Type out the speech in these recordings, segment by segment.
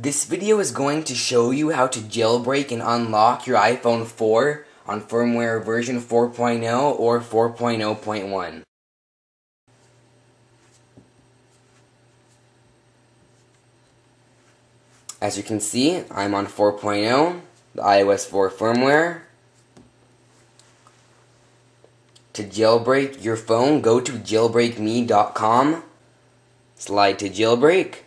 This video is going to show you how to jailbreak and unlock your iPhone 4 on firmware version 4.0 or 4.0.1. As you can see, I'm on 4.0, the iOS 4 firmware. To jailbreak your phone, go to jailbreakme.com, slide to jailbreak.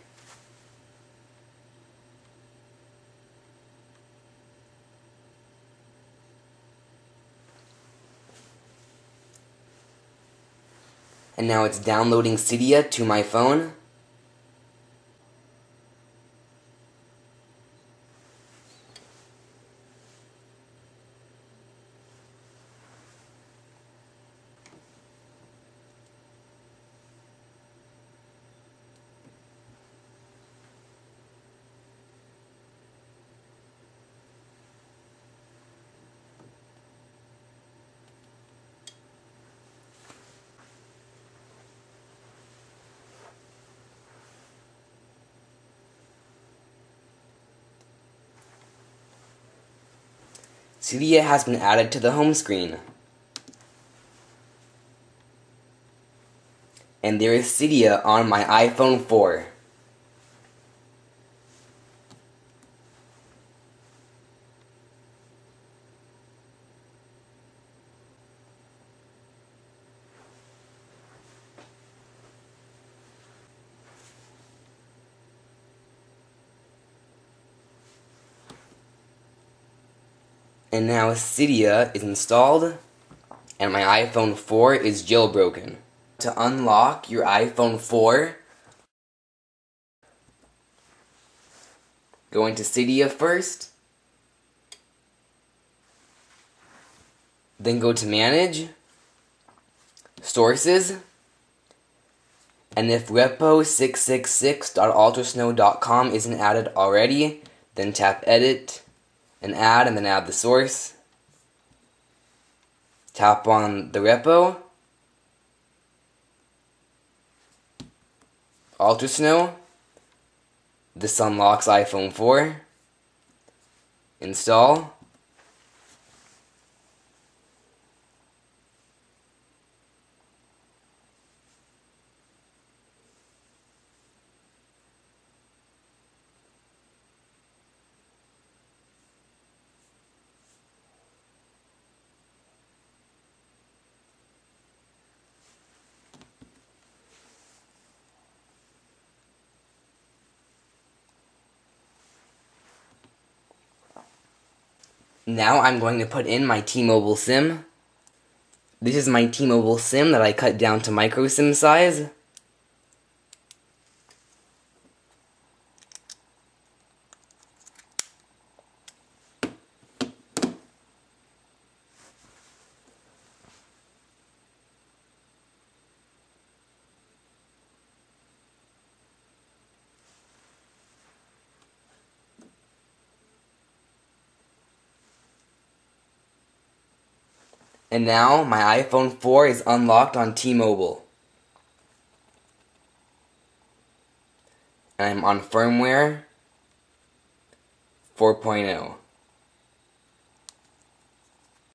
And now it's downloading Cydia to my phone. Cydia has been added to the home screen. And there is Cydia on my iPhone 4. And now Cydia is installed and my iPhone 4 is jailbroken. To unlock your iPhone 4, go into Cydia first, then go to Manage, Sources, and if repo666.ultrasn0w.com isn't added already, then tap Edit, and add and then add the source. Tap on the repo. Ultrasn0w. This unlocks iPhone 4. Install. Now I'm going to put in my T-Mobile SIM. This is my T-Mobile SIM that I cut down to micro SIM size. And now my iPhone 4 is unlocked on T-Mobile. And I'm on firmware 4.0.